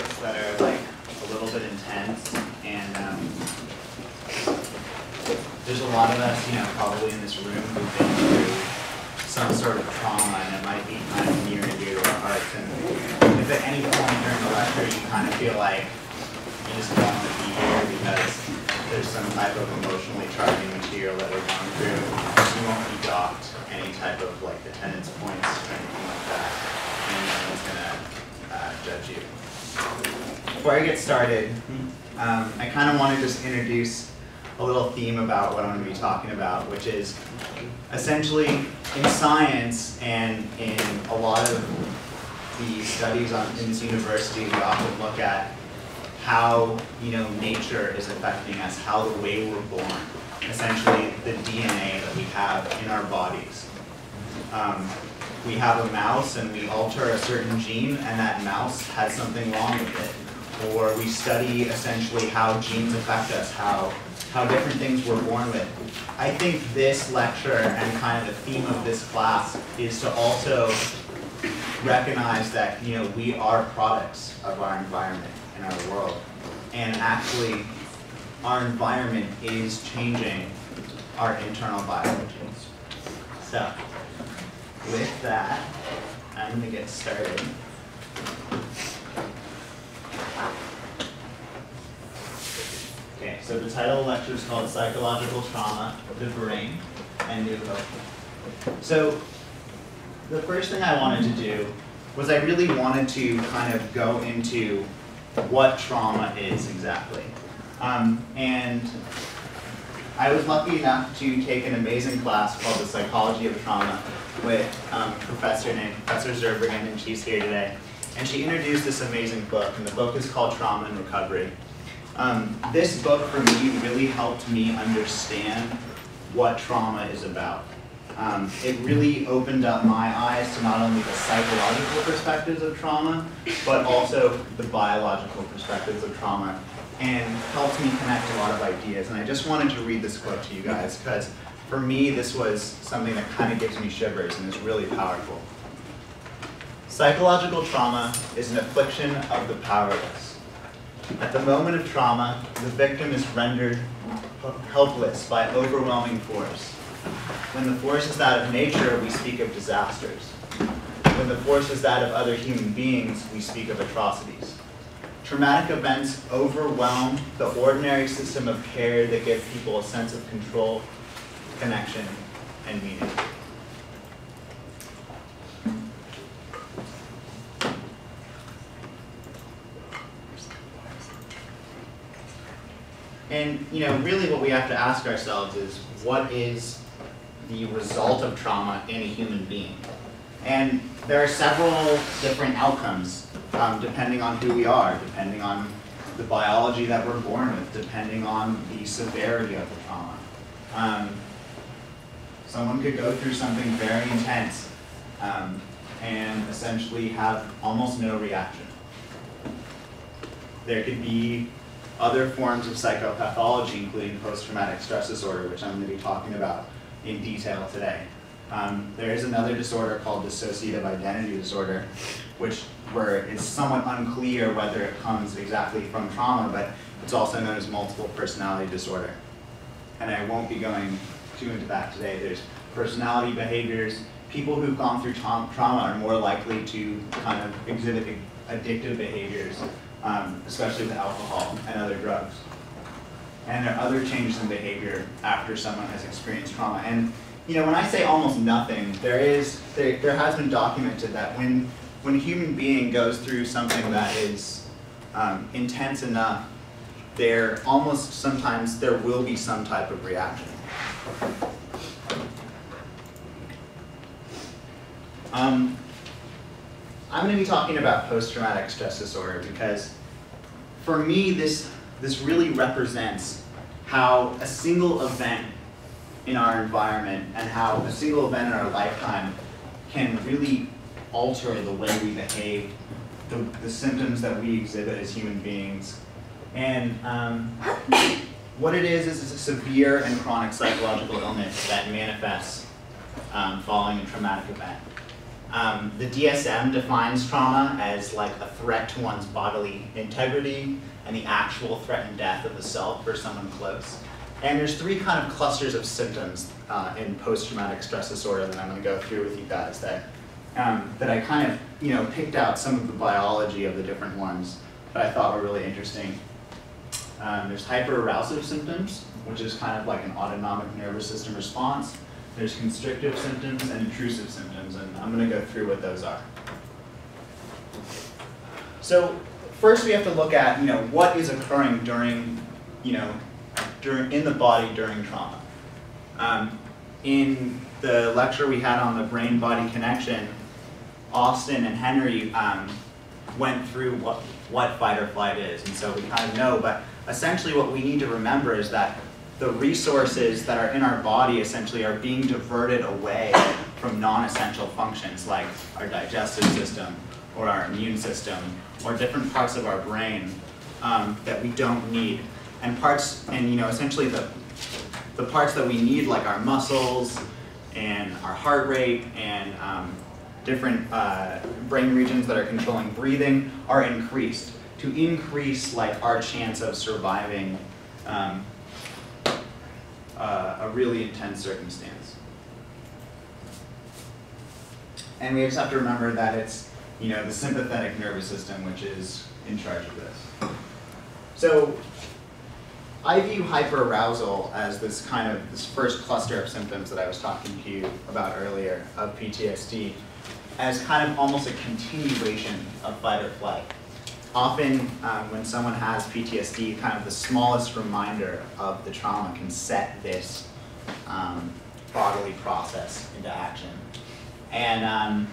that are like a little bit intense, and um, there's a lot of us, you know, probably in this room who've been through some sort of trauma, and it might be kind of near and dear to our hearts. And if at any point during the lecture you kind of feel like you just don't want to be here because there's some type of emotionally charging material that we're going through, you won't be docked any type of like attendance points or anything like that. And no one's gonna uh, judge you. Before I get started, um, I kind of want to just introduce a little theme about what I'm going to be talking about, which is essentially in science and in a lot of the studies on, in this university, we often look at how you know nature is affecting us, how the way we're born, essentially the DNA that we have in our bodies. Um, we have a mouse and we alter a certain gene and that mouse has something wrong with it. Or we study essentially how genes affect us, how, how different things we're born with. I think this lecture and kind of the theme of this class is to also recognize that you know we are products of our environment and our world. And actually our environment is changing our internal biology. So with that, I'm going to get started. Okay, so the title of the lecture is called Psychological Trauma, the Brain, and New Hope. So the first thing I wanted to do was I really wanted to kind of go into what trauma is exactly. Um, and I was lucky enough to take an amazing class called The Psychology of Trauma with um, a professor named Professor Zurbriggen, and she's here today. And she introduced this amazing book, and the book is called Trauma and Recovery. Um, this book for me really helped me understand what trauma is about. Um, it really opened up my eyes to not only the psychological perspectives of trauma, but also the biological perspectives of trauma, and helped me connect a lot of ideas. And I just wanted to read this quote to you guys, because for me, this was something that kind of gives me shivers and is really powerful. Psychological trauma is an affliction of the powerless. At the moment of trauma, the victim is rendered helpless by overwhelming force. When the force is that of nature, we speak of disasters. When the force is that of other human beings, we speak of atrocities. Traumatic events overwhelm the ordinary system of care that give people a sense of control connection, and meaning. And you know, really what we have to ask ourselves is what is the result of trauma in a human being? And there are several different outcomes um, depending on who we are, depending on the biology that we're born with, depending on the severity of the trauma. Um, someone could go through something very intense um, and essentially have almost no reaction. There could be other forms of psychopathology, including post-traumatic stress disorder, which I'm going to be talking about in detail today. Um, there is another disorder called dissociative identity disorder, which where it's somewhat unclear whether it comes exactly from trauma, but it's also known as multiple personality disorder. And I won't be going too into that today. There's personality behaviors. People who've gone through tra trauma are more likely to kind of exhibit addictive behaviors, um, especially with alcohol and other drugs. And there are other changes in behavior after someone has experienced trauma. And you know, when I say almost nothing, there is there, there has been documented that when when a human being goes through something that is um, intense enough, there almost sometimes there will be some type of reaction. Um, I'm going to be talking about post-traumatic stress disorder because for me this, this really represents how a single event in our environment and how a single event in our lifetime can really alter the way we behave, the, the symptoms that we exhibit as human beings. And um, what it is, is a severe and chronic psychological illness that manifests um, following a traumatic event. Um, the DSM defines trauma as like a threat to one's bodily integrity and the actual threat and death of the self for someone close. And there's three kind of clusters of symptoms uh, in post-traumatic stress disorder that I'm going to go through with you guys that um, that I kind of you know picked out some of the biology of the different ones that I thought were really interesting. Um, there's hyperarousal symptoms, which is kind of like an autonomic nervous system response. There's constrictive symptoms and intrusive symptoms, and I'm going to go through what those are. So first we have to look at, you know, what is occurring during, you know, during in the body during trauma. Um, in the lecture we had on the brain-body connection, Austin and Henry um, went through what, what fight or flight is, and so we kind of know, but essentially what we need to remember is that the resources that are in our body essentially are being diverted away from non-essential functions like our digestive system or our immune system or different parts of our brain um, that we don't need. And parts, and you know, essentially the, the parts that we need like our muscles and our heart rate and um, different uh, brain regions that are controlling breathing are increased to increase like our chance of surviving um, uh, a really intense circumstance. And we just have to remember that it's, you know, the sympathetic nervous system which is in charge of this. So I view hyperarousal as this kind of, this first cluster of symptoms that I was talking to you about earlier of PTSD as kind of almost a continuation of fight or flight often um, when someone has PTSD, kind of the smallest reminder of the trauma can set this um, bodily process into action. And um,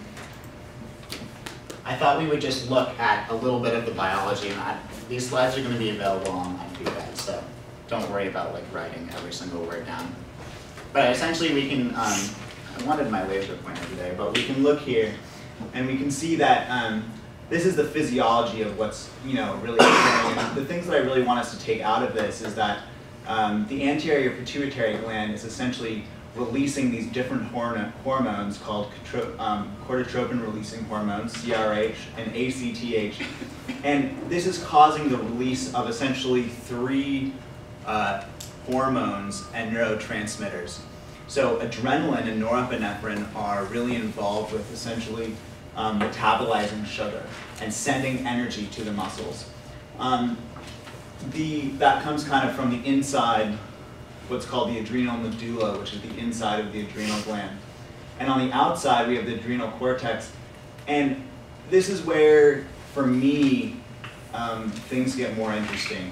I thought we would just look at a little bit of the biology, and I, these slides are going to be available online for you guys, so don't worry about like writing every single word down. But essentially we can, um, I wanted my laser pointer today, but we can look here, and we can see that um, this is the physiology of what's you know really the things that I really want us to take out of this is that um, the anterior pituitary gland is essentially releasing these different hormones called um, corticotropin releasing hormones, CRH, and ACTH. And this is causing the release of essentially three uh, hormones and neurotransmitters. So adrenaline and norepinephrine are really involved with essentially um, metabolizing sugar and sending energy to the muscles. Um, the, that comes kind of from the inside, what's called the adrenal medulla, which is the inside of the adrenal gland. And on the outside, we have the adrenal cortex. And this is where, for me, um, things get more interesting.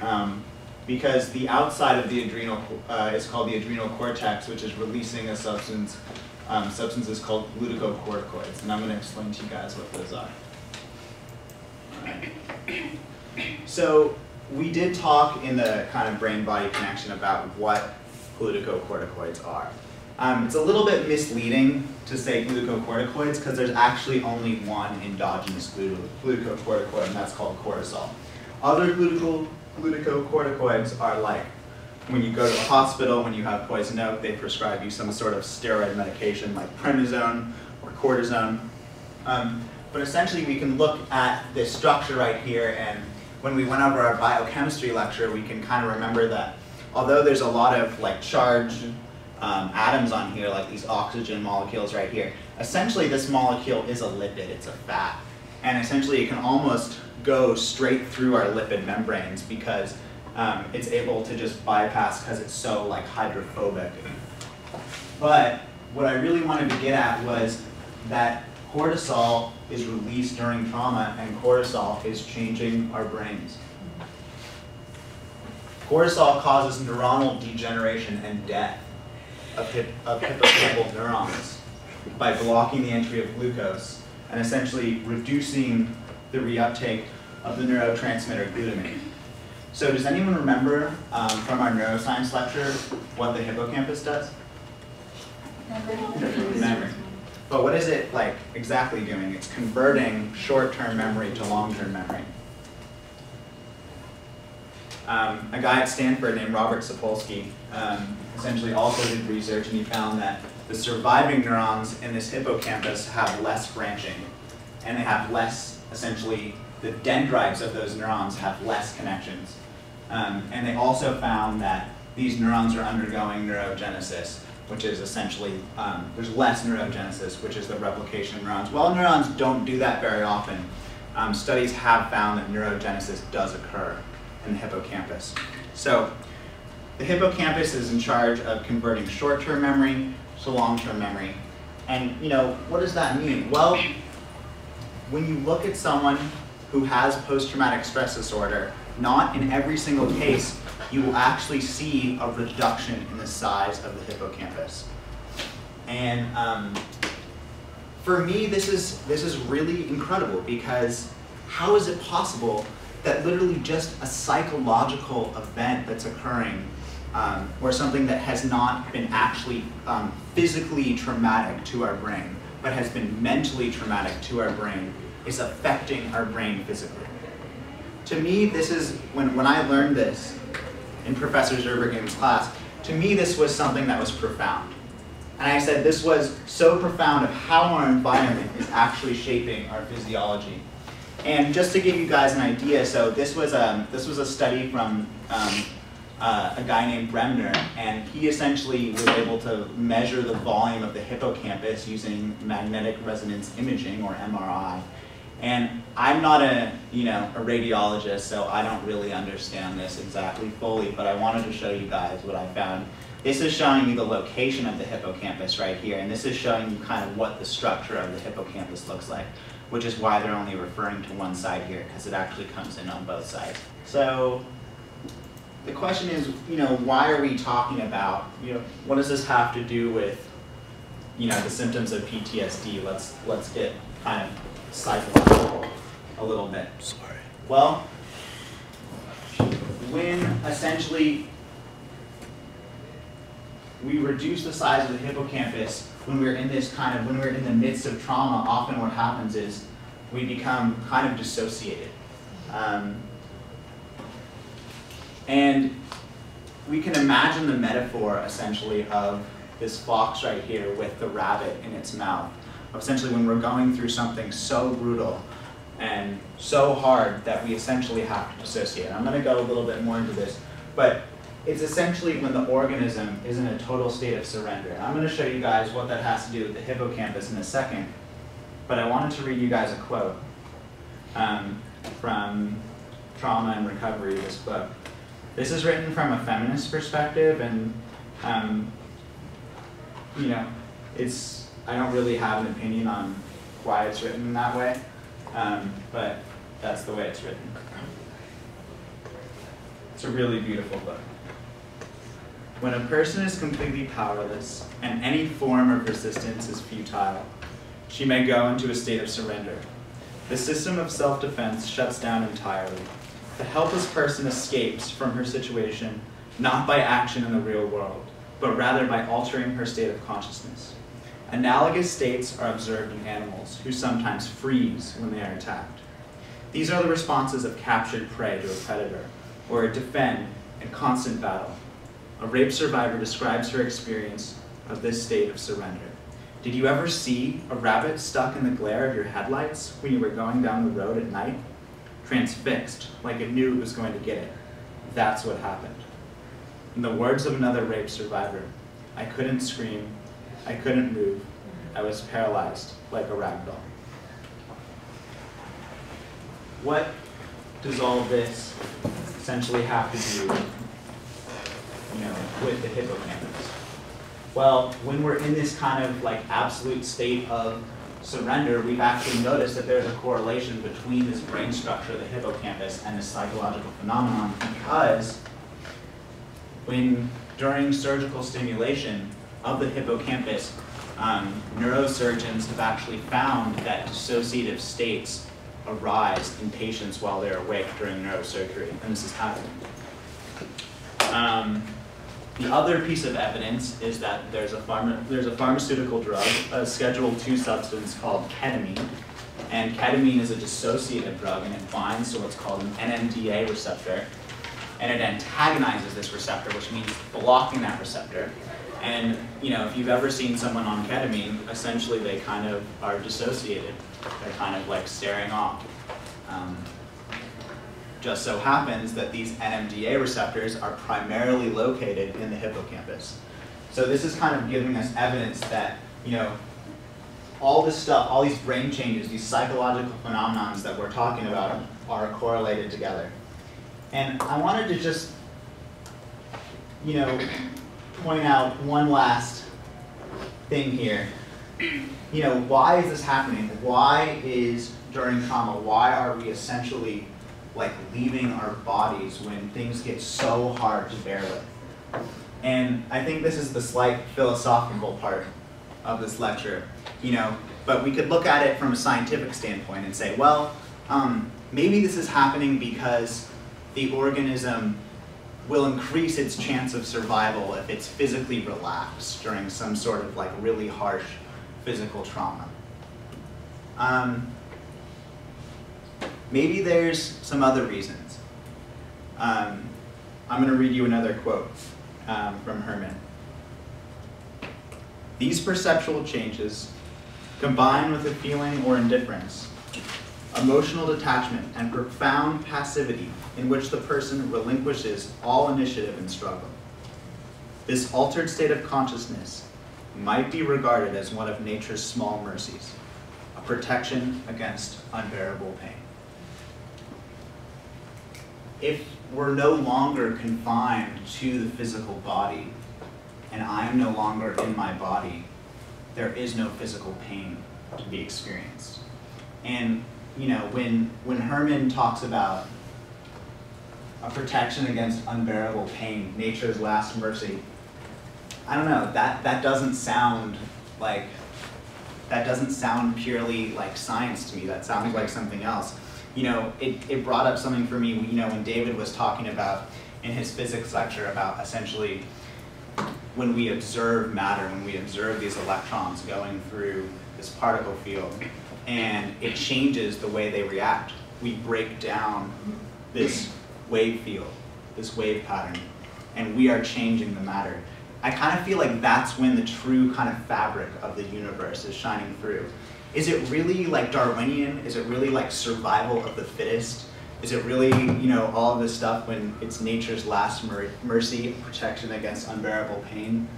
Um, because the outside of the adrenal uh, is called the adrenal cortex, which is releasing a substance um, substances called glucocorticoids, and I'm going to explain to you guys what those are. So we did talk in the kind of brain-body connection about what glucocorticoids are. Um, it's a little bit misleading to say glucocorticoids because there's actually only one endogenous glucocorticoid, and that's called cortisol. Other glucocorticoids are like when you go to the hospital, when you have poison oak, they prescribe you some sort of steroid medication like prednisone or cortisone. Um, but essentially, we can look at this structure right here, and when we went over our biochemistry lecture, we can kind of remember that although there's a lot of like charged um, atoms on here, like these oxygen molecules right here, essentially this molecule is a lipid, it's a fat. And essentially it can almost go straight through our lipid membranes because um, it's able to just bypass because it's so like hydrophobic. But what I really wanted to get at was that cortisol is released during trauma and cortisol is changing our brains. Cortisol causes neuronal degeneration and death of, of hippocampal neurons by blocking the entry of glucose and essentially reducing the reuptake of the neurotransmitter glutamate. So does anyone remember um, from our neuroscience lecture what the hippocampus does? Memory. memory. But what is it like exactly doing? It's converting short-term memory to long-term memory. Um, a guy at Stanford named Robert Sapolsky um, essentially also did research and he found that the surviving neurons in this hippocampus have less branching, and they have less, essentially, the dendrites of those neurons have less connections. Um, and they also found that these neurons are undergoing neurogenesis, which is essentially, um, there's less neurogenesis, which is the replication of neurons. While neurons don't do that very often, um, studies have found that neurogenesis does occur in the hippocampus. So the hippocampus is in charge of converting short-term memory to long-term memory. And you know, what does that mean? Well, when you look at someone who has post-traumatic stress disorder, not in every single case, you will actually see a reduction in the size of the hippocampus. And um, for me, this is, this is really incredible because how is it possible that literally just a psychological event that's occurring um, or something that has not been actually um, physically traumatic to our brain, but has been mentally traumatic to our brain, is affecting our brain physically. To me, this is, when, when I learned this in Professor Zurbriggen's class, to me this was something that was profound. And I said this was so profound of how our environment is actually shaping our physiology. And just to give you guys an idea, so this was a, um, this was a study from um, uh, a guy named Bremner, and he essentially was able to measure the volume of the hippocampus using magnetic resonance imaging, or MRI. And I'm not a, you know, a radiologist, so I don't really understand this exactly fully, but I wanted to show you guys what I found. This is showing you the location of the hippocampus right here, and this is showing you kind of what the structure of the hippocampus looks like, which is why they're only referring to one side here, because it actually comes in on both sides. So the question is, you know, why are we talking about, you know, what does this have to do with, you know, the symptoms of PTSD? Let's let's get kind of psychological a little bit. Sorry. Well, when essentially we reduce the size of the hippocampus when we're in this kind of when we're in the midst of trauma, often what happens is we become kind of dissociated. Um, and we can imagine the metaphor essentially of this fox right here with the rabbit in its mouth. Essentially when we're going through something so brutal and so hard that we essentially have to dissociate. I'm going to go a little bit more into this, but it's essentially when the organism is in a total state of surrender. And I'm going to show you guys what that has to do with the hippocampus in a second, but I wanted to read you guys a quote um, from Trauma and Recovery, this book. This is written from a feminist perspective, and um, you know, it's I don't really have an opinion on why it's written in that way, um, but that's the way it's written. It's a really beautiful book. When a person is completely powerless and any form of resistance is futile, she may go into a state of surrender. The system of self-defense shuts down entirely, the helpless person escapes from her situation not by action in the real world, but rather by altering her state of consciousness. Analogous states are observed in animals, who sometimes freeze when they are attacked. These are the responses of captured prey to a predator, or a defend in constant battle. A rape survivor describes her experience of this state of surrender. Did you ever see a rabbit stuck in the glare of your headlights when you were going down the road at night? transfixed, like it knew it was going to get it. That's what happened. In the words of another rape survivor, I couldn't scream, I couldn't move, I was paralyzed like a rag doll. What does all this essentially have to do you know, with the hippocampus? Well, when we're in this kind of like absolute state of surrender, we've actually noticed that there's a correlation between this brain structure, the hippocampus, and this psychological phenomenon because when during surgical stimulation of the hippocampus, um, neurosurgeons have actually found that dissociative states arise in patients while they're awake during neurosurgery, and this is happening. Um, the other piece of evidence is that there's a, pharma, there's a pharmaceutical drug, a Schedule II substance called ketamine. And ketamine is a dissociative drug, and it binds to what's called an NMDA receptor. And it antagonizes this receptor, which means blocking that receptor. And you know, if you've ever seen someone on ketamine, essentially they kind of are dissociated. They're kind of like staring off. Um, just so happens that these NMDA receptors are primarily located in the hippocampus. So this is kind of giving us evidence that, you know, all this stuff, all these brain changes, these psychological phenomenons that we're talking about are correlated together. And I wanted to just, you know, point out one last thing here. You know, why is this happening? Why is during trauma, why are we essentially like leaving our bodies when things get so hard to bear with? And I think this is the slight philosophical part of this lecture, you know, but we could look at it from a scientific standpoint and say, well, um, maybe this is happening because the organism will increase its chance of survival if it's physically relaxed during some sort of like really harsh physical trauma. Um, maybe there's some other reasons. Um, I'm going to read you another quote um, from Herman. These perceptual changes, combined with a feeling or indifference, emotional detachment, and profound passivity in which the person relinquishes all initiative and struggle. This altered state of consciousness might be regarded as one of nature's small mercies, a protection against unbearable pain. If we're no longer confined to the physical body, and I am no longer in my body, there is no physical pain to be experienced. And you know, when when Herman talks about a protection against unbearable pain, nature's last mercy, I don't know, that that doesn't sound like that doesn't sound purely like science to me. That sounds like something else. You know, it, it brought up something for me, you know, when David was talking about in his physics lecture about essentially when we observe matter, when we observe these electrons going through this particle field, and it changes the way they react. We break down this wave field, this wave pattern, and we are changing the matter. I kind of feel like that's when the true kind of fabric of the universe is shining through. Is it really like Darwinian? Is it really like survival of the fittest? Is it really, you know, all of this stuff when it's nature's last mer mercy, protection against unbearable pain?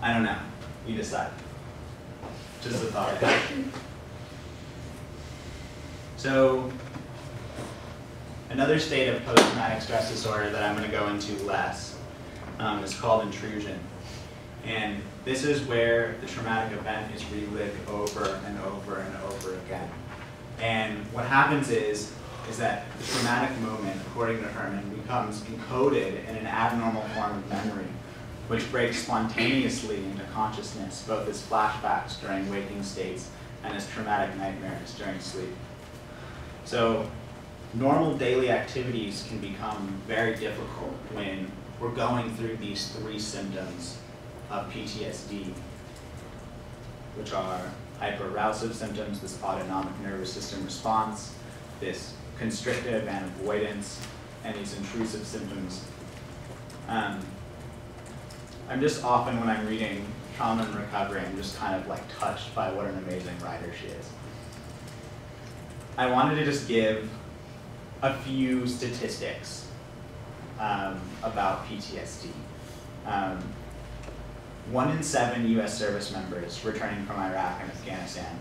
I don't know. You decide. Just a thought. So, another state of post-traumatic stress disorder that I'm going to go into less um, is called intrusion. And this is where the traumatic event is relived over and over and over again. And what happens is is that the traumatic moment, according to Herman, becomes encoded in an abnormal form of memory, which breaks spontaneously into consciousness, both as flashbacks during waking states and as traumatic nightmares during sleep. So normal daily activities can become very difficult when we're going through these three symptoms of PTSD, which are hyperarousal symptoms, this autonomic nervous system response, this constrictive and avoidance, and these intrusive symptoms. Um, I'm just often, when I'm reading trauma and recovery, I'm just kind of like touched by what an amazing writer she is. I wanted to just give a few statistics um, about PTSD. Um, one in seven US service members returning from Iraq and Afghanistan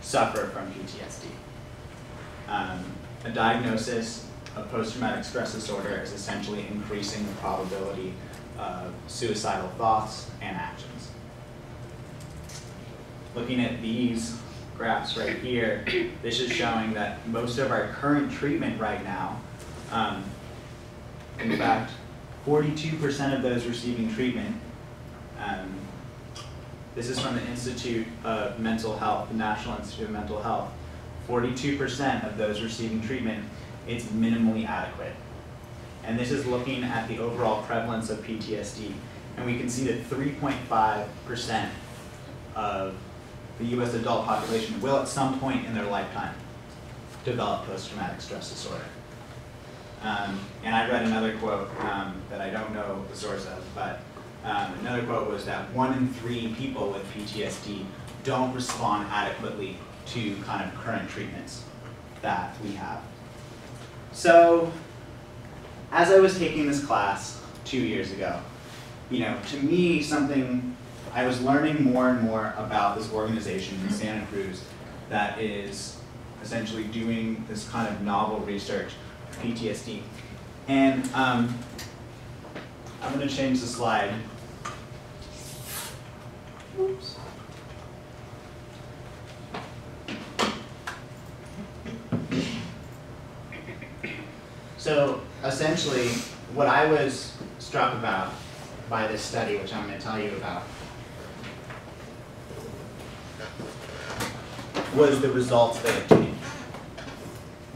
suffer from PTSD. Um, a diagnosis of post-traumatic stress disorder is essentially increasing the probability of suicidal thoughts and actions. Looking at these graphs right here, this is showing that most of our current treatment right now, um, in fact, 42% of those receiving treatment, um, this is from the Institute of Mental Health, the National Institute of Mental Health, 42% of those receiving treatment, it's minimally adequate. And this is looking at the overall prevalence of PTSD. And we can see that 3.5% of the US adult population will at some point in their lifetime develop post-traumatic stress disorder. Um, and I read another quote um, that I don't know the source of, but Um, another quote was that one in three people with PTSD don't respond adequately to kind of current treatments that we have. So, as I was taking this class two years ago, you know, to me, something I was learning more and more about this organization in Santa Cruz that is essentially doing this kind of novel research PTSD. And um, I'm going to change the slide. Oops. So essentially, what I was struck about by this study, which I'm going to tell you about, was the results they obtained.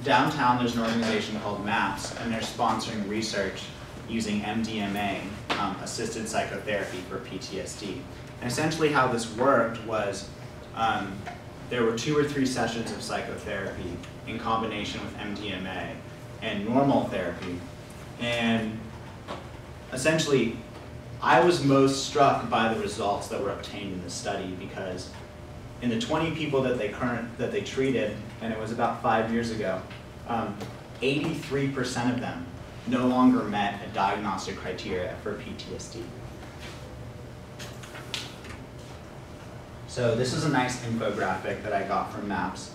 Downtown, there's an organization called MAPS, and they're sponsoring research using MDMA, um, assisted psychotherapy for PTSD. And essentially how this worked was um, there were two or three sessions of psychotherapy in combination with MDMA and normal therapy. And essentially, I was most struck by the results that were obtained in the study because in the 20 people that they current that they treated, and it was about five years ago, 83% um, of them no longer met a diagnostic criteria for PTSD. So this is a nice infographic that I got from MAPS.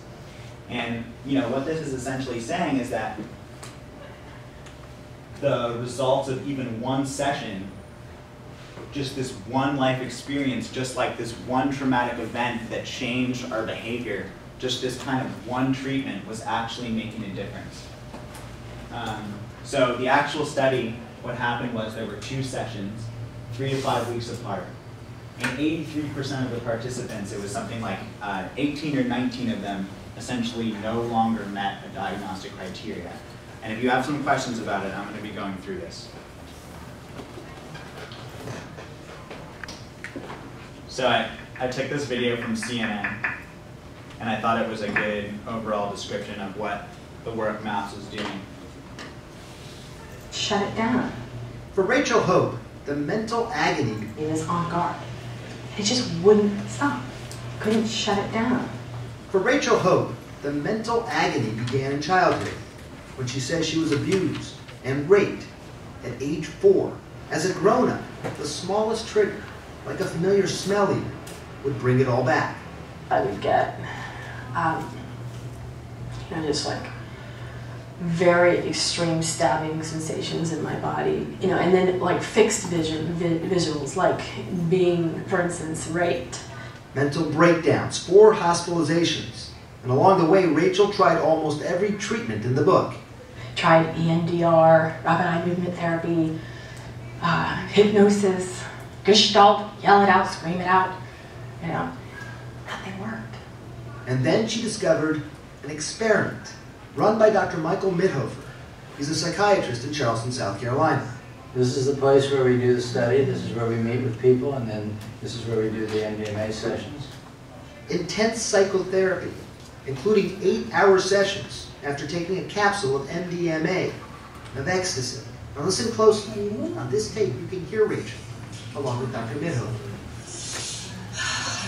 And you know what this is essentially saying is that the results of even one session just this one life experience, just like this one traumatic event that changed our behavior, just this kind of one treatment was actually making a difference. Um, so the actual study, what happened was there were two sessions, three to five weeks apart. And 83% of the participants, it was something like uh, 18 or 19 of them, essentially no longer met a diagnostic criteria. And if you have some questions about it, I'm going to be going through this. So I, I took this video from CNN, and I thought it was a good overall description of what the work MAPS is doing. Shut it down. For Rachel Hope, the mental agony. He was on guard. It just wouldn't stop. Couldn't shut it down. For Rachel Hope, the mental agony began in childhood when she says she was abused and raped at age four. As a grown up, the smallest trigger like a familiar smell even, would bring it all back. I would get, um, you know, just like very extreme stabbing sensations in my body, you know, and then like fixed vision vi visuals, like being, for instance, raped. Mental breakdowns, four hospitalizations, and along the way, Rachel tried almost every treatment in the book. Tried EMDR, rapid eye movement therapy, uh, hypnosis, Gestalt, yell it out, scream it out. You know, nothing worked. And then she discovered an experiment run by Dr. Michael Mithoefer. He's a psychiatrist in Charleston, South Carolina. This is the place where we do the study, this is where we meet with people, and then this is where we do the MDMA sessions. Intense psychotherapy, including eight-hour sessions after taking a capsule of MDMA, of ecstasy. Now listen closely. On this tape, you can hear Rachel along with Dr. Mithoefer.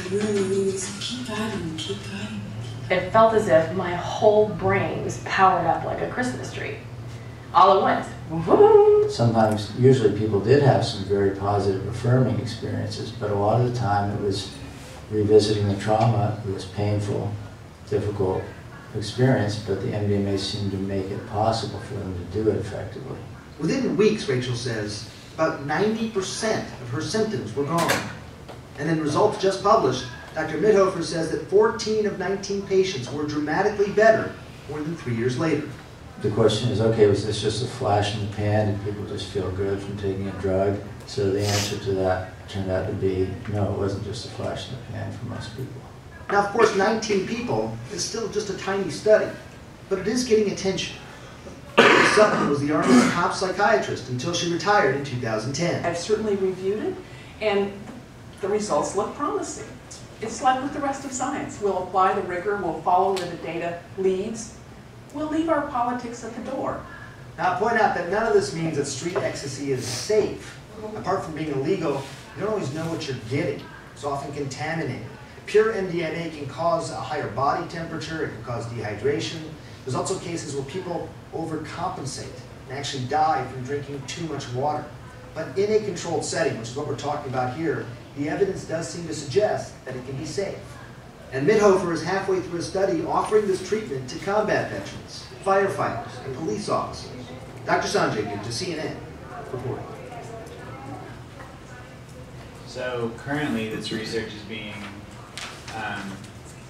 keep fighting, keep fighting. It felt as if my whole brain was powered up like a Christmas tree. All at once. Sometimes, usually people did have some very positive affirming experiences, but a lot of the time it was revisiting the trauma. It was painful, difficult experience, but the MDMA seemed to make it possible for them to do it effectively. Within weeks, Rachel says, about 90% of her symptoms were gone. And in results just published, Dr. Mithoefer says that 14 of 19 patients were dramatically better more than three years later. The question is, okay, was this just a flash in the pan? Did people just feel good from taking a drug? So the answer to that turned out to be, no, it wasn't just a flash in the pan for most people. Now, of course, 19 people is still just a tiny study, but it is getting attention. Sutton was the Army's top psychiatrist until she retired in 2010. I've certainly reviewed it, and the results look promising. It's like with the rest of science. We'll apply the rigor, we'll follow where the data leads. We'll leave our politics at the door. Now, I'll point out that none of this means that street ecstasy is safe. Apart from being illegal, you don't always know what you're getting. It's often contaminated. Pure MDMA can cause a higher body temperature, it can cause dehydration. There's also cases where people overcompensate and actually die from drinking too much water. But in a controlled setting, which is what we're talking about here, the evidence does seem to suggest that it can be safe. And Mithoefer is halfway through a study offering this treatment to combat veterans, firefighters, and police officers. Dr. Sanjay Gupta CNN reporting. So currently, this research is being um,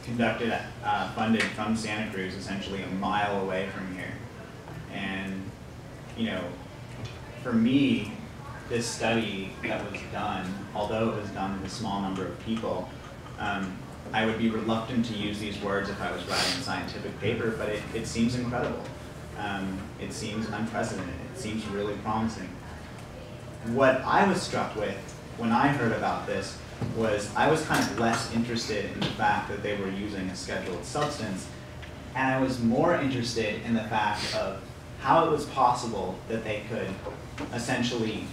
conducted, uh, funded from Santa Cruz, essentially a mile away from here. And, you know, for me, this study that was done, although it was done with a small number of people, um, I would be reluctant to use these words if I was writing a scientific paper, but it, it seems incredible. Um, it seems unprecedented. It seems really promising. What I was struck with when I heard about this was I was kind of less interested in the fact that they were using a scheduled substance, and I was more interested in the fact of how it was possible that they could essentially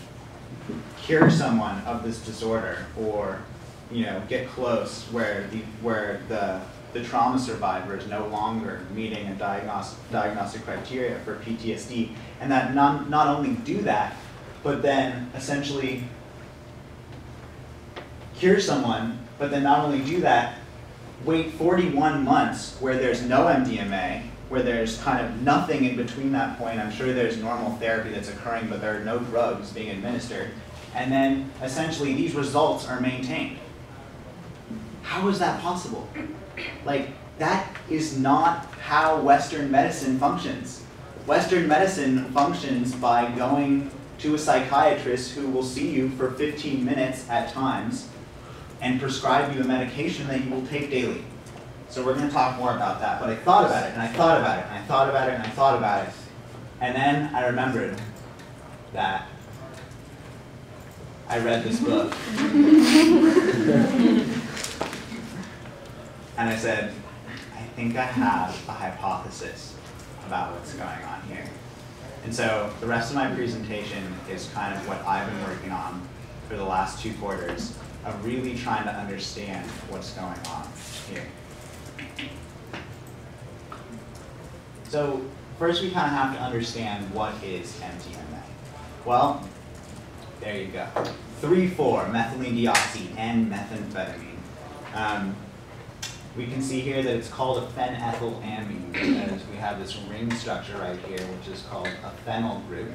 cure someone of this disorder or you know get close where the where the the trauma survivor is no longer meeting a diagnostic diagnostic criteria for PTSD and that not not only do that but then essentially cure someone but then not only do that wait 41 months where there's no MDMA where there's kind of nothing in between that point. I'm sure there's normal therapy that's occurring, but there are no drugs being administered. And then essentially these results are maintained. How is that possible? Like, that is not how Western medicine functions. Western medicine functions by going to a psychiatrist who will see you for 15 minutes at times and prescribe you a medication that you will take daily. So we're going to talk more about that. But I thought about it, and I thought about it, and I thought about it, and I thought about it. And then I remembered that I read this book. and I said, I think I have a hypothesis about what's going on here. And so the rest of my presentation is kind of what I've been working on for the last two quarters of really trying to understand what's going on here. So first we kind of have to understand what is MDMA. Well, there you go. 3,4 methylene dioxy and methamphetamine. Um, we can see here that it's called a phenethylamine because we have this ring structure right here which is called a phenyl group.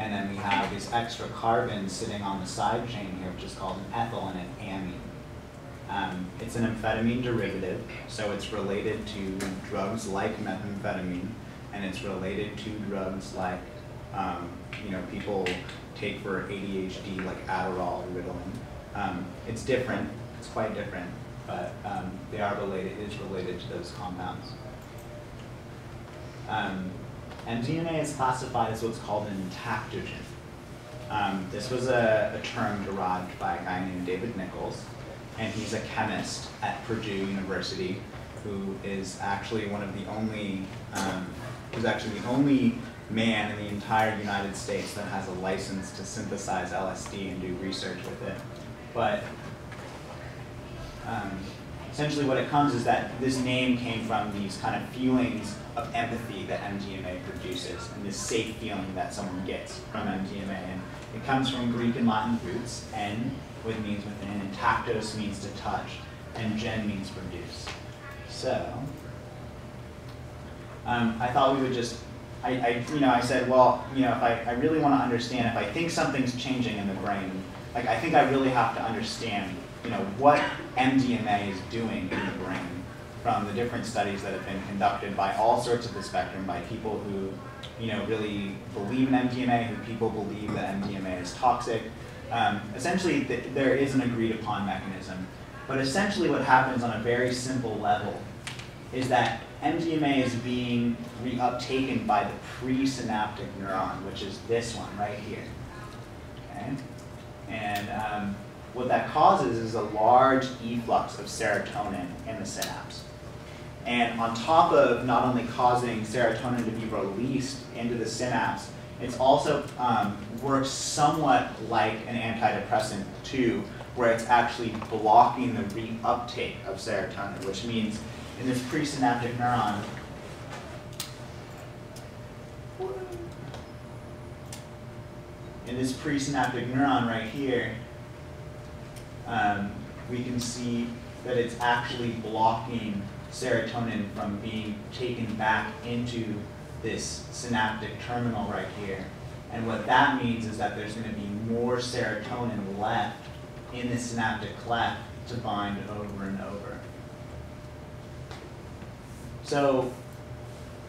And then we have these extra carbons sitting on the side chain here which is called an ethyl and an amine. Um, it's an amphetamine derivative, so it's related to drugs like methamphetamine, and it's related to drugs like, um, you know, people take for ADHD, like Adderall or Ritalin. Um, it's different, it's quite different, but um, they are related, it is related to those compounds. MDMA um, is classified as what's called an entactogen. Um, this was a, a term derived by a guy named David Nichols and he's a chemist at Purdue University who is actually one of the only, um, who's actually the only man in the entire United States that has a license to synthesize LSD and do research with it. But um, essentially what it comes is that this name came from these kind of feelings of empathy that MDMA produces and this safe feeling that someone gets from MDMA. And it comes from Greek and Latin roots, N with means within, and tactos means to touch, and gen means produce. So, um, I thought we would just, I, I, you know, I said, well, you know, if I, I really want to understand, if I think something's changing in the brain, like I think I really have to understand, you know, what MDMA is doing in the brain from the different studies that have been conducted by all sorts of the spectrum, by people who, you know, really believe in MDMA, who people believe that MDMA is toxic, um, essentially, th there is an agreed upon mechanism. But essentially what happens on a very simple level is that MDMA is being reuptaken by the presynaptic neuron, which is this one right here. Okay? And um, what that causes is a large efflux of serotonin in the synapse. And on top of not only causing serotonin to be released into the synapse, It's also um, works somewhat like an antidepressant too, where it's actually blocking the reuptake of serotonin, which means in this presynaptic neuron, in this presynaptic neuron right here, um, we can see that it's actually blocking serotonin from being taken back into this synaptic terminal right here. And what that means is that there's going to be more serotonin left in the synaptic cleft to bind over and over. So,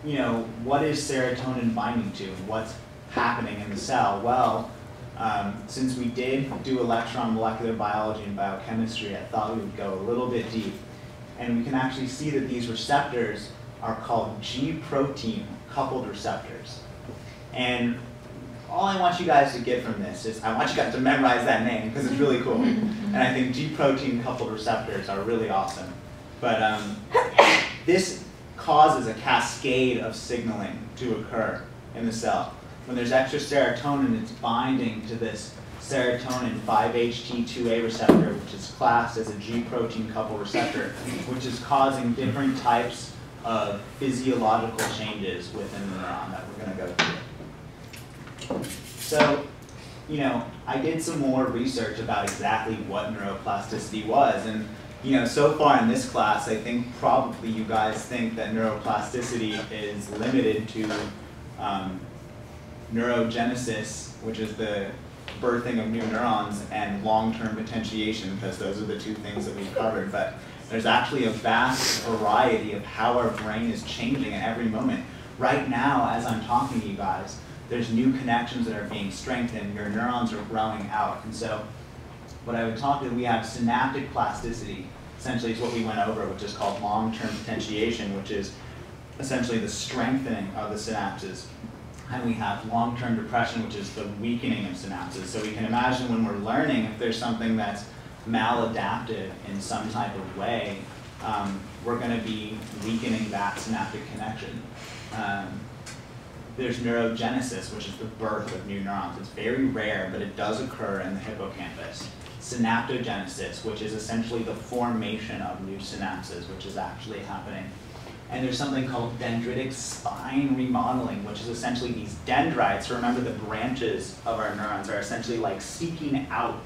you know, what is serotonin binding to? What's happening in the cell? Well, um, since we did do a lecture on molecular biology and biochemistry, I thought we would go a little bit deep. And we can actually see that these receptors are called G protein coupled receptors. And all I want you guys to get from this is I want you guys to memorize that name because it's really cool. and I think G protein coupled receptors are really awesome. But um, this causes a cascade of signaling to occur in the cell. When there's extra serotonin, it's binding to this serotonin 5-HT2A receptor, which is classed as a G protein coupled receptor, which is causing different types of physiological changes within the neuron that we're going to go through. So, you know, I did some more research about exactly what neuroplasticity was, and you know, so far in this class, I think probably you guys think that neuroplasticity is limited to um, neurogenesis, which is the birthing of new neurons, and long-term potentiation, because those are the two things that we've covered. But there's actually a vast variety of how our brain is changing at every moment. Right now, as I'm talking to you guys, there's new connections that are being strengthened, your neurons are growing out. And so what I would talk to, you: we have synaptic plasticity, essentially is what we went over, which is called long-term potentiation, which is essentially the strengthening of the synapses. And we have long-term depression, which is the weakening of synapses. So we can imagine when we're learning, if there's something that's maladaptive in some type of way, um, we're going to be weakening that synaptic connection. Um, there's neurogenesis, which is the birth of new neurons. It's very rare, but it does occur in the hippocampus. Synaptogenesis, which is essentially the formation of new synapses, which is actually happening. And there's something called dendritic spine remodeling, which is essentially these dendrites. Remember, the branches of our neurons are essentially like seeking out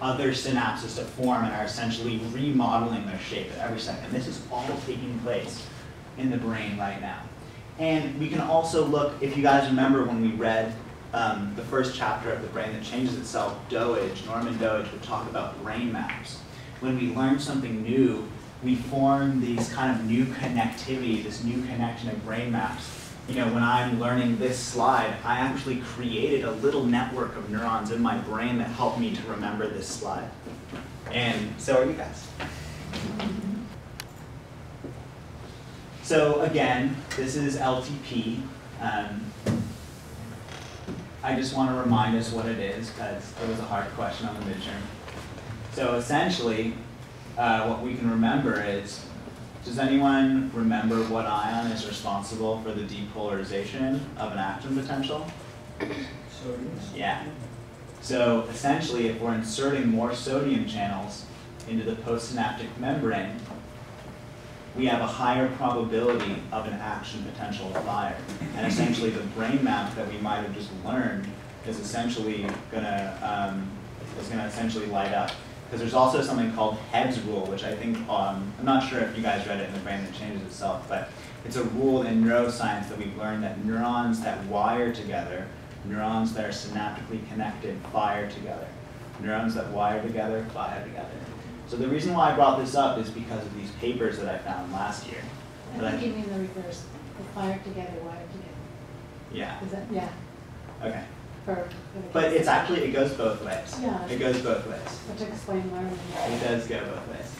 other synapses to form and are essentially remodeling their shape at every second. This is all taking place in the brain right now. And we can also look, if you guys remember when we read um, the first chapter of The Brain That Changes Itself, Doidge, Norman Doidge would talk about brain maps. When we learn something new, we form these kind of new connectivity, this new connection of brain maps. You know, when I'm learning this slide, I actually created a little network of neurons in my brain that helped me to remember this slide. And so are you guys. So again, this is LTP. Um, I just want to remind us what it is because it was a hard question on the midterm. So essentially, uh, what we can remember is, does anyone remember what ion is responsible for the depolarization of an action potential? Sodium. Yeah. So essentially, if we're inserting more sodium channels into the postsynaptic membrane, we have a higher probability of an action potential fire. And essentially the brain map that we might have just learned is essentially gonna, um, is gonna essentially light up. Because there's also something called Hebb's rule, which I think, um, I'm not sure if you guys read it in The Brain That Changes Itself, but it's a rule in neuroscience that we've learned that neurons that wire together, neurons that are synaptically connected, fire together. Neurons that wire together, fire together. So the reason why I brought this up is because of these papers that I found last year. I think you mean the reverse, the fire together, wire together. Yeah, Is that, yeah, okay. For. But it's actually, it goes both ways. Yeah. It goes both ways. But to explain learning. It does go both ways.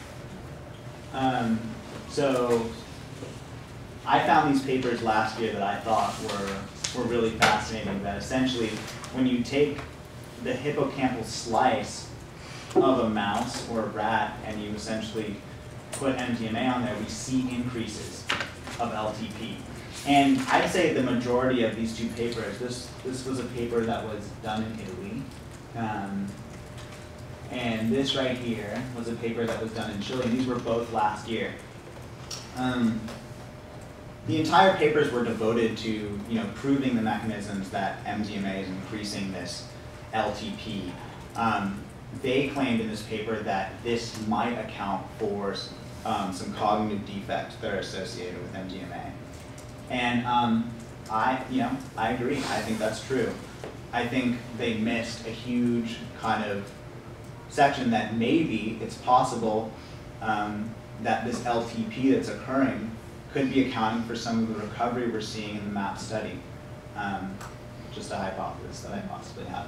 Um, so I found these papers last year that I thought were, were really fascinating, that essentially when you take the hippocampal slice of a mouse or a rat and you essentially put MDMA on there, we see increases of LTP. And I'd say the majority of these two papers, this, this was a paper that was done in Italy. Um, and this right here was a paper that was done in Chile, and these were both last year. Um, the entire papers were devoted to, you know, proving the mechanisms that MDMA is increasing this LTP. Um, they claimed in this paper that this might account for um, some cognitive defects that are associated with MDMA. And um, I, you know, I agree. I think that's true. I think they missed a huge kind of section that maybe it's possible um, that this LTP that's occurring could be accounting for some of the recovery we're seeing in the MAPS study. Um, just a hypothesis that I possibly have.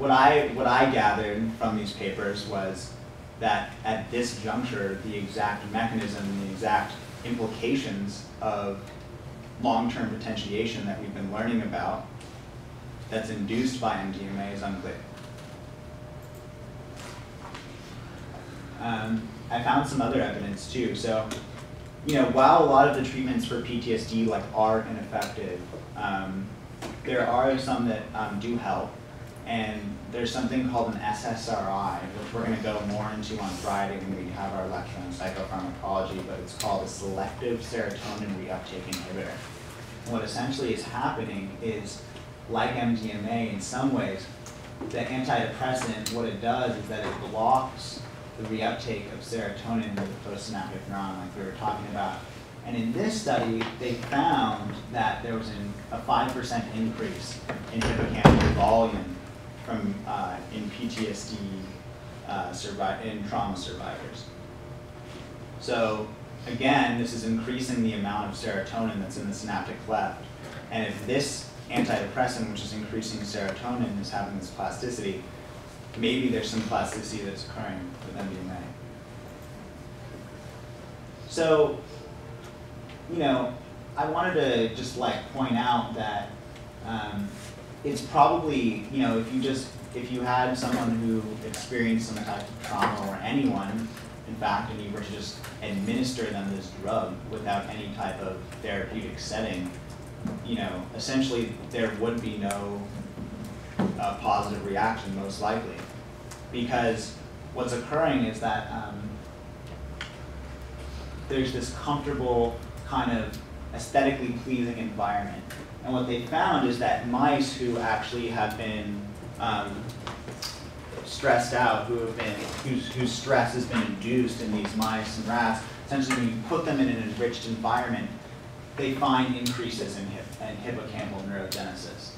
What I, what I gathered from these papers was that at this juncture, the exact mechanism and the exact implications of long-term potentiation that we've been learning about that's induced by MDMA is unclear. Um, I found some other evidence too. So, you know, while a lot of the treatments for PTSD like are ineffective, um, there are some that um, do help. And there's something called an SSRI, which we're going to go more into on Friday when we have our lecture on psychopharmacology, but it's called a selective serotonin reuptake inhibitor. And what essentially is happening is, like MDMA in some ways, the antidepressant, what it does is that it blocks the reuptake of serotonin in the postsynaptic neuron, like we were talking about. And in this study, they found that there was an, a 5% increase in hippocampal volume from uh, in PTSD uh, in trauma survivors. So again, this is increasing the amount of serotonin that's in the synaptic cleft. And if this antidepressant, which is increasing serotonin, is having this plasticity, maybe there's some plasticity that's occurring with MDMA. So, you know, I wanted to just like point out that um, it's probably, you know, if you just, if you had someone who experienced some type of trauma or anyone, in fact, and you were to just administer them this drug without any type of therapeutic setting, you know, essentially there would be no uh, positive reaction, most likely. Because what's occurring is that um, there's this comfortable, kind of aesthetically pleasing environment. And what they found is that mice who actually have been um, stressed out, who have been, whose, whose stress has been induced in these mice and rats, essentially when you put them in an enriched environment, they find increases in, hip, in hippocampal neurogenesis.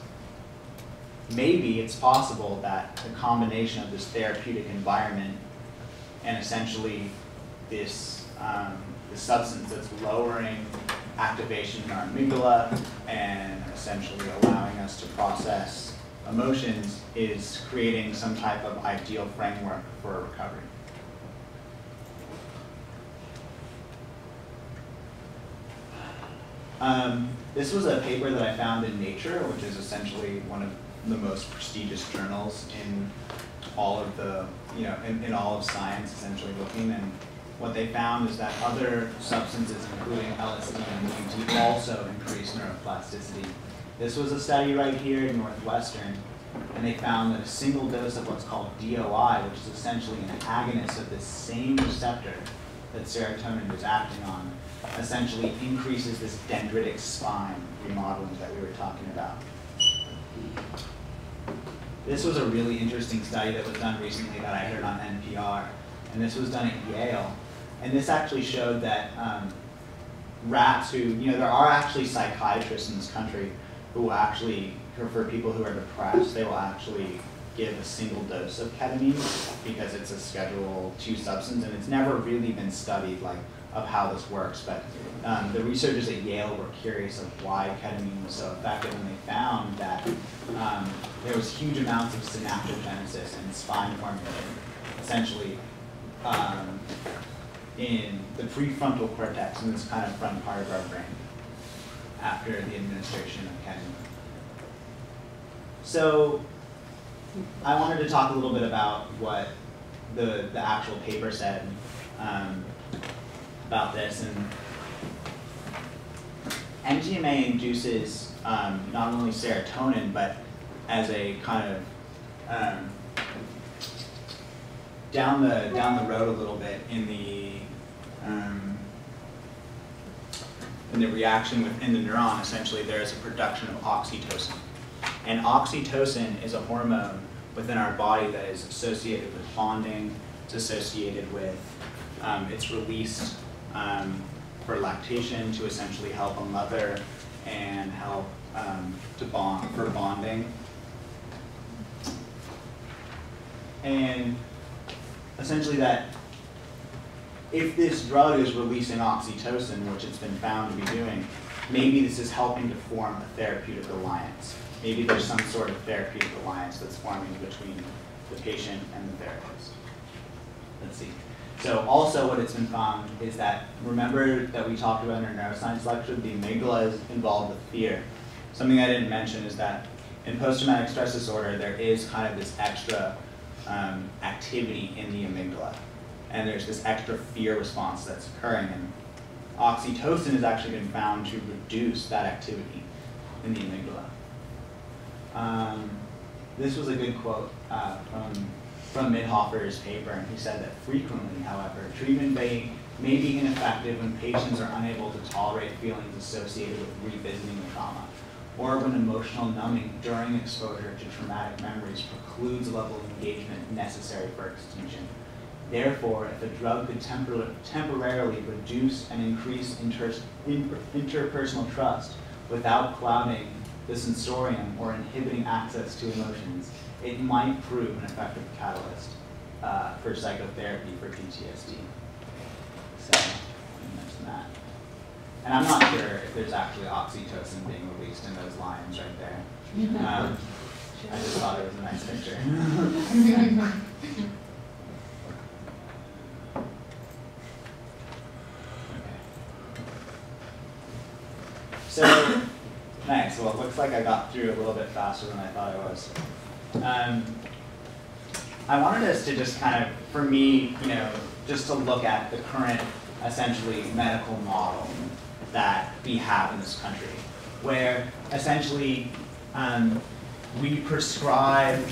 Maybe it's possible that the combination of this therapeutic environment and essentially this, um, this substance that's lowering activation in our amygdala and essentially allowing us to process emotions is creating some type of ideal framework for recovery. Um, this was a paper that I found in Nature, which is essentially one of the most prestigious journals in all of the, you know, in, in all of science, essentially looking. And what they found is that other substances, including LSD and DMT, also increase neuroplasticity. This was a study right here in Northwestern, and they found that a single dose of what's called DOI, which is essentially an agonist of the same receptor that serotonin was acting on, essentially increases this dendritic spine remodeling that we were talking about. This was a really interesting study that was done recently that I heard on NPR, and this was done at Yale. And this actually showed that um, rats who, you know, there are actually psychiatrists in this country who will actually, for people who are depressed, they will actually give a single dose of ketamine because it's a Schedule II substance, and it's never really been studied like of how this works. But um, the researchers at Yale were curious of why ketamine was so effective, and they found that um, there was huge amounts of synaptogenesis and spine formation, essentially um, in the prefrontal cortex, in this kind of front part of our brain, after the administration of ketamine. So I wanted to talk a little bit about what the, the actual paper said. Um, about this, and MDMA induces um, not only serotonin, but as a kind of um, down the down the road a little bit in the um, in the reaction within the neuron, essentially there is a production of oxytocin. And oxytocin is a hormone within our body that is associated with bonding, it's associated with, um, it's released um, for lactation to essentially help a mother and help um, to bond, for bonding. And essentially that if this drug is releasing oxytocin, which it's been found to be doing, maybe this is helping to form a therapeutic alliance. Maybe there's some sort of therapeutic alliance that's forming between the patient and the therapist. Let's see. So also what it's been found is that, remember that we talked about in our neuroscience lecture, the amygdala is involved with fear. Something I didn't mention is that in post-traumatic stress disorder, there is kind of this extra um, activity in the amygdala and there's this extra fear response that's occurring. And oxytocin has actually been found to reduce that activity in the amygdala. Um, this was a good quote uh, from, from Mithoefer's paper, and he said that frequently, however, treatment may, may be ineffective when patients are unable to tolerate feelings associated with revisiting the trauma, or when emotional numbing during exposure to traumatic memories precludes a level of engagement necessary for extinction. Therefore, if a drug could tempor temporarily reduce and increase inter interpersonal trust without clouding the sensorium or inhibiting access to emotions, it might prove an effective catalyst uh, for psychotherapy for PTSD. So, I mention that. And I'm not sure if there's actually oxytocin being released in those lines right there. Um, I just thought it was a nice picture. So, nice. Well, it looks like I got through a little bit faster than I thought I was. Um, I wanted us to just kind of, for me, you know, just to look at the current, essentially, medical model that we have in this country, where essentially um, we prescribe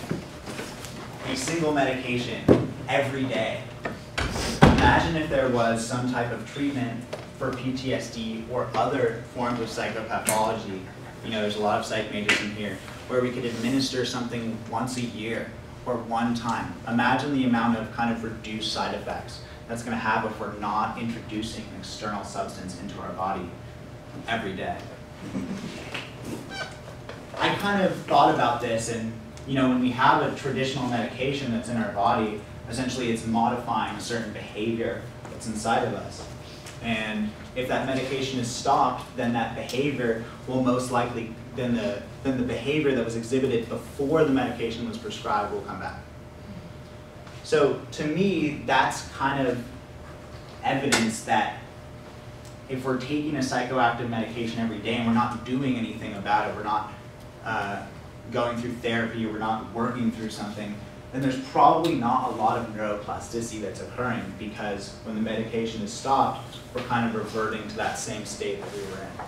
a single medication every day. Imagine if there was some type of treatment for PTSD or other forms of psychopathology, you know, there's a lot of psych majors in here, where we could administer something once a year or one time. Imagine the amount of kind of reduced side effects that's going to have if we're not introducing an external substance into our body every day. I kind of thought about this and, you know, when we have a traditional medication that's in our body, essentially it's modifying a certain behavior that's inside of us. And if that medication is stopped, then that behavior will most likely, then the, then the behavior that was exhibited before the medication was prescribed will come back. So to me, that's kind of evidence that if we're taking a psychoactive medication every day and we're not doing anything about it, we're not uh, going through therapy we're not working through something, then there's probably not a lot of neuroplasticity that's occurring because when the medication is stopped, we're kind of reverting to that same state that we were in.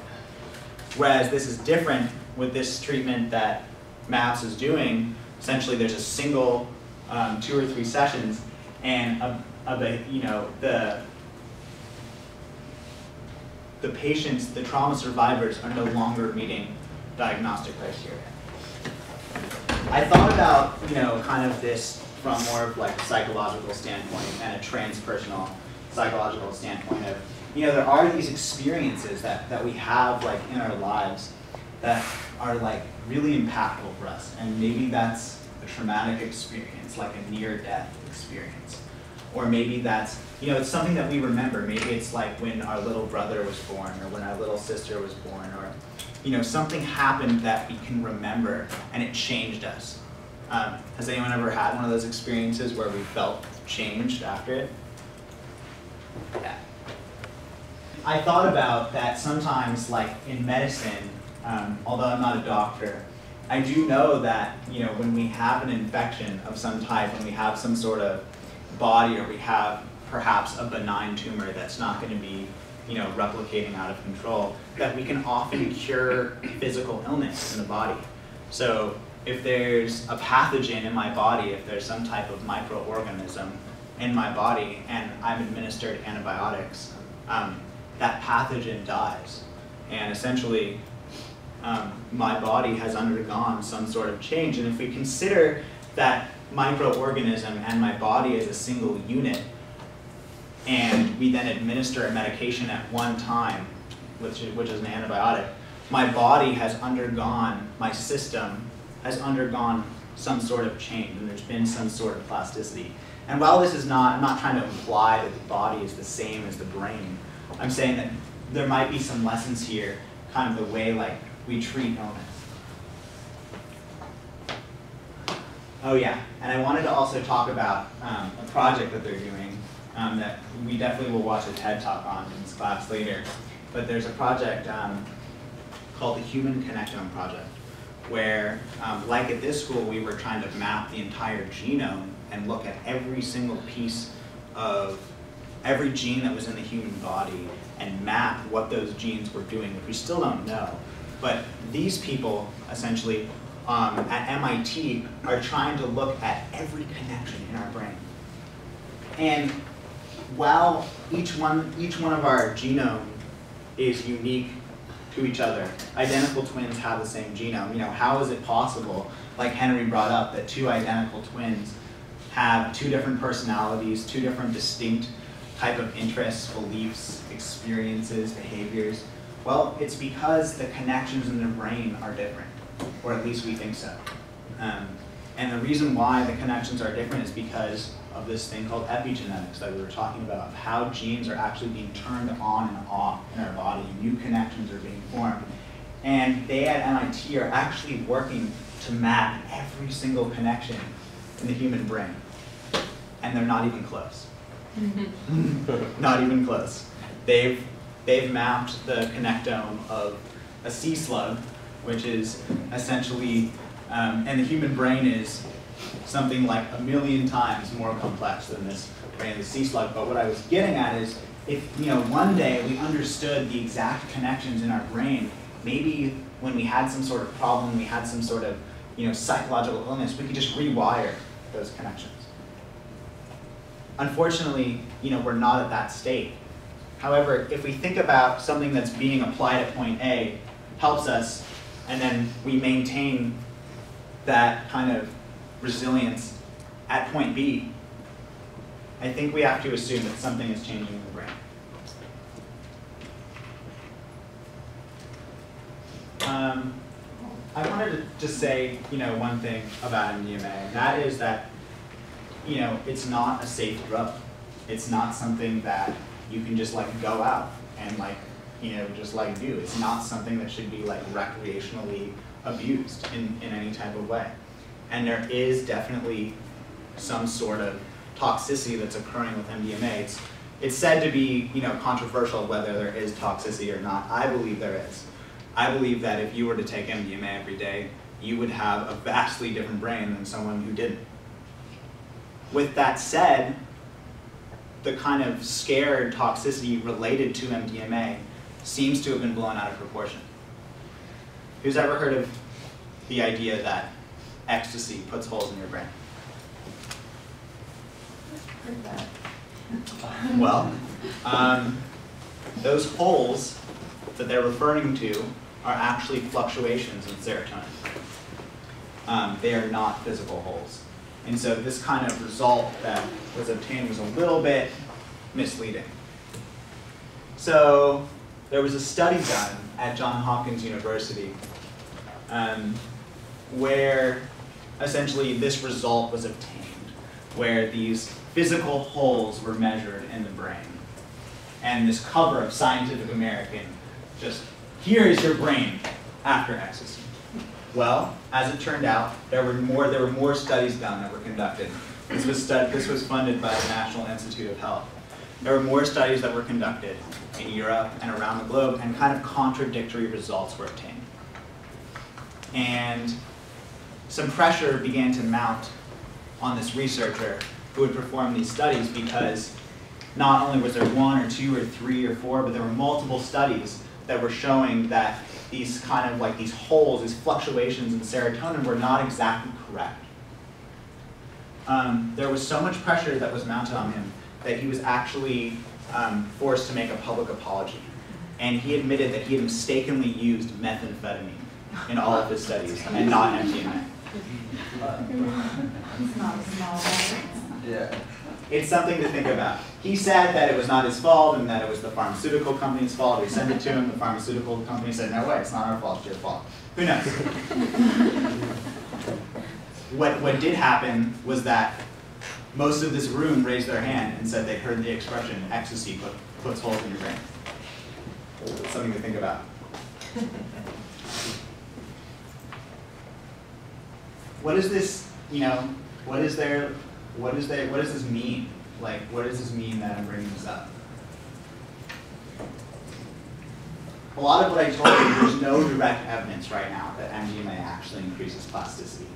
Whereas this is different with this treatment that MAPS is doing. Essentially, there's a single um, two or three sessions, and a, a, you know the the patients, the trauma survivors, are no longer meeting diagnostic criteria. I thought about, you know, kind of this from more of like a psychological standpoint and a transpersonal psychological standpoint of, you know, there are these experiences that, that we have like in our lives that are like really impactful for us. And maybe that's a traumatic experience, like a near-death experience. Or maybe that's, you know, it's something that we remember. Maybe it's like when our little brother was born or when our little sister was born or, you know, something happened that we can remember and it changed us. Um, has anyone ever had one of those experiences where we felt changed after it? Yeah. I thought about that sometimes, like in medicine, um, although I'm not a doctor, I do know that you know when we have an infection of some type, when we have some sort of body or we have perhaps a benign tumor that's not going to be, you know, replicating out of control, that we can often cure physical illness in the body. So if there's a pathogen in my body, if there's some type of microorganism in my body and I'm administered antibiotics, um, that pathogen dies. And essentially, um, my body has undergone some sort of change. And if we consider that microorganism and my body as a single unit, and we then administer a medication at one time, which which is an antibiotic, my body has undergone, my system has undergone some sort of change, and there's been some sort of plasticity. And while this is not, I'm not trying to imply that the body is the same as the brain, I'm saying that there might be some lessons here, kind of the way like we treat illness. Oh yeah, and I wanted to also talk about um, a project that they're doing um, that we definitely will watch a TED talk on in this class later. But there's a project um, called the Human Connectome Project, where, um, like at this school, we were trying to map the entire genome and look at every single piece of every gene that was in the human body and map what those genes were doing, which we still don't know. But these people, essentially, um, at MIT, are trying to look at every connection in our brain. And while each one, each one of our genome is unique to each other, identical twins have the same genome. You know, how is it possible, like Henry brought up, that two identical twins have two different personalities, two different distinct type of interests, beliefs, experiences, behaviors? Well, it's because the connections in their brain are different, or at least we think so. Um, and the reason why the connections are different is because of this thing called epigenetics that we were talking about, of how genes are actually being turned on and off in our body, new connections are being formed. And they at MIT are actually working to map every single connection in the human brain. And they're not even close. not even close. They've, they've mapped the connectome of a sea slug, which is essentially, um, and the human brain is something like a million times more complex than this brain of the sea slug. But what I was getting at is, if you know, one day we understood the exact connections in our brain, maybe when we had some sort of problem, we had some sort of you know psychological illness, we could just rewire those connections. Unfortunately, you know, we're not at that state. However, if we think about something that's being applied at point A, helps us, and then we maintain that kind of resilience at point B, I think we have to assume that something is changing in the brain. Um, I wanted to just say, you know, one thing about MDMA, and that is that, you know, it's not a safe drug. It's not something that you can just like go out and like, you know, just like do. It's not something that should be like recreationally abused in, in any type of way. And there is definitely some sort of toxicity that's occurring with MDMA. It's, it's said to be, you know, controversial whether there is toxicity or not. I believe there is. I believe that if you were to take MDMA every day, you would have a vastly different brain than someone who didn't. With that said, the kind of scared toxicity related to MDMA seems to have been blown out of proportion. Who's ever heard of the idea that ecstasy puts holes in your brain? Well, um, those holes that they're referring to are actually fluctuations in serotonin. Um, they are not physical holes. And so this kind of result that was obtained was a little bit misleading. So there was a study done at Johns Hopkins University um, where essentially this result was obtained, where these physical holes were measured in the brain. And this cover of Scientific American just, here is your brain after ecstasy. Well, as it turned out, there were more, there were more studies done that were conducted. This was, this was funded by the National Institute of Health. There were more studies that were conducted in Europe and around the globe, and kind of contradictory results were obtained. And some pressure began to mount on this researcher who would perform these studies because not only was there one or two or three or four, but there were multiple studies that were showing that these kind of like these holes, these fluctuations in serotonin were not exactly correct. Um, there was so much pressure that was mounted on him that he was actually um, forced to make a public apology. And he admitted that he had mistakenly used methamphetamine in all of his studies and not MDMA. It's not a small. Yeah. It's something to think about. He said that it was not his fault and that it was the pharmaceutical company's fault. We sent it to him. The pharmaceutical company said, no way, it's not our fault, it's your fault. Who knows? what, what did happen was that most of this room raised their hand and said they heard the expression ecstasy put, puts holes in your brain. Something to think about. what is this, you know, what is there, what is there, what does this mean? Like, what does this mean that I'm bringing this up? A lot of what I told you, there's no direct evidence right now that MDMA actually increases plasticity.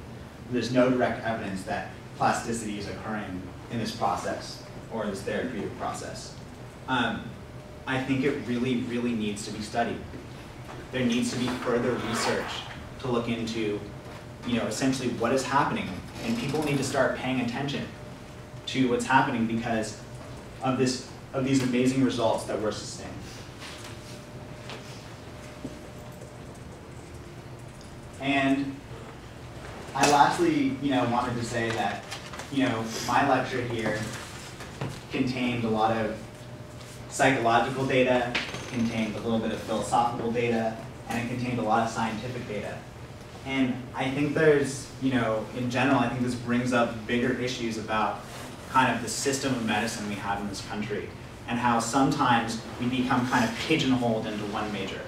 There's no direct evidence that plasticity is occurring in this process or this therapeutic process. Um, I think it really, really needs to be studied. There needs to be further research to look into, you know, essentially what is happening, and people need to start paying attention to what's happening because of this, of these amazing results that we're sustaining. And I lastly, you know, wanted to say that, you know, my lecture here contained a lot of psychological data, contained a little bit of philosophical data, and it contained a lot of scientific data. And I think there's, you know, in general, I think this brings up bigger issues about kind of the system of medicine we have in this country and how sometimes we become kind of pigeonholed into one major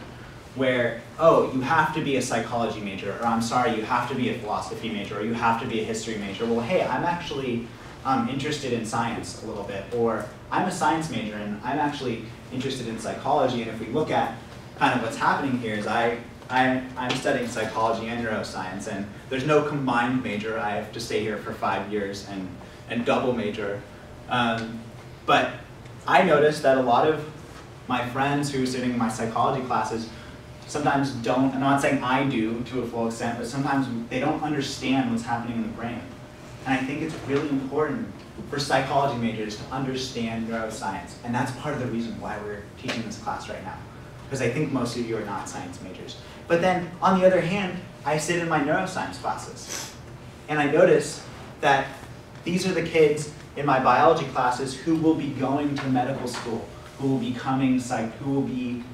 where, oh, you have to be a psychology major, or I'm sorry, you have to be a philosophy major, or you have to be a history major. Well, hey, I'm actually um, interested in science a little bit, or I'm a science major and I'm actually interested in psychology. And if we look at kind of what's happening here is I, I, I'm studying psychology and neuroscience, and there's no combined major. I have to stay here for five years and, and double major. Um, but I noticed that a lot of my friends who are sitting in my psychology classes sometimes don't, I'm not saying I do to a full extent, but sometimes they don't understand what's happening in the brain. And I think it's really important for psychology majors to understand neuroscience. And that's part of the reason why we're teaching this class right now. Because I think most of you are not science majors. But then, on the other hand, I sit in my neuroscience classes. And I notice that these are the kids in my biology classes who will be going to medical school, who will be coming psych, who will be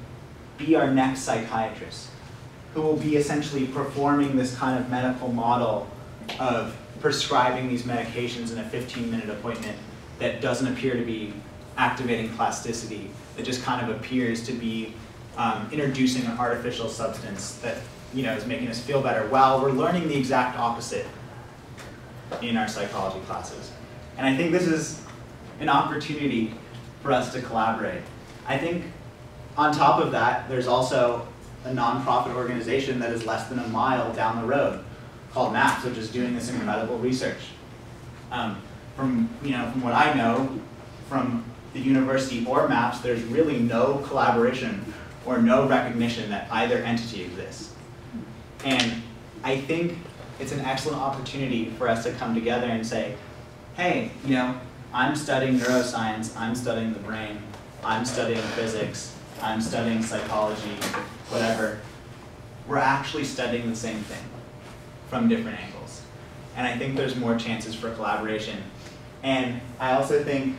be our next psychiatrist, who will be essentially performing this kind of medical model of prescribing these medications in a 15 minute appointment that doesn't appear to be activating plasticity, that just kind of appears to be um, introducing an artificial substance that you know is making us feel better while we're learning the exact opposite in our psychology classes. And I think this is an opportunity for us to collaborate. I think on top of that, there's also a nonprofit organization that is less than a mile down the road called MAPS, which is doing this incredible research. Um, from, you know, from what I know, from the university or MAPS, there's really no collaboration or no recognition that either entity exists. And I think it's an excellent opportunity for us to come together and say, hey, you know, I'm studying neuroscience, I'm studying the brain, I'm studying physics, I'm studying psychology, whatever. We're actually studying the same thing from different angles. And I think there's more chances for collaboration. And I also think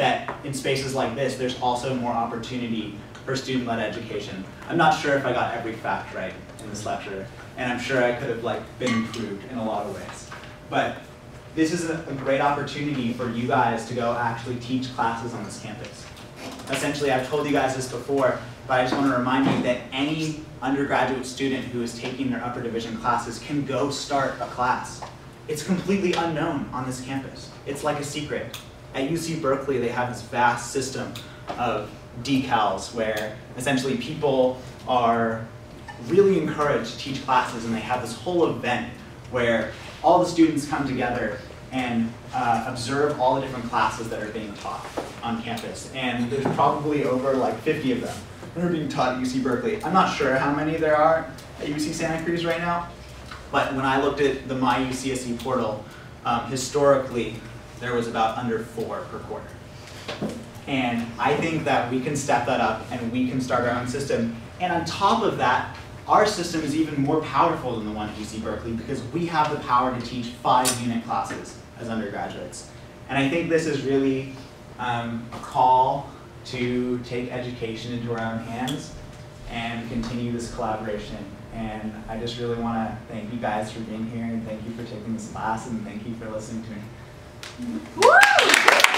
that in spaces like this, there's also more opportunity for student-led education. I'm not sure if I got every fact right in this lecture, and I'm sure I could have like been improved in a lot of ways. But this is a, a great opportunity for you guys to go actually teach classes on this campus. Essentially, I've told you guys this before, but I just want to remind you that any undergraduate student who is taking their upper division classes can go start a class. It's completely unknown on this campus. It's like a secret. At UC Berkeley, they have this vast system of DeCals where essentially people are really encouraged to teach classes and they have this whole event where all the students come together and uh, observe all the different classes that are being taught on campus. And there's probably over like 50 of them that are being taught at UC Berkeley. I'm not sure how many there are at UC Santa Cruz right now, but when I looked at the My UCSC portal, um, historically there was about under four per quarter. And I think that we can step that up and we can start our own system. And on top of that, our system is even more powerful than the one at UC Berkeley because we have the power to teach five unit classes as undergraduates. And I think this is really um, a call to take education into our own hands and continue this collaboration. And I just really want to thank you guys for being here and thank you for taking this class and thank you for listening to me. Woo!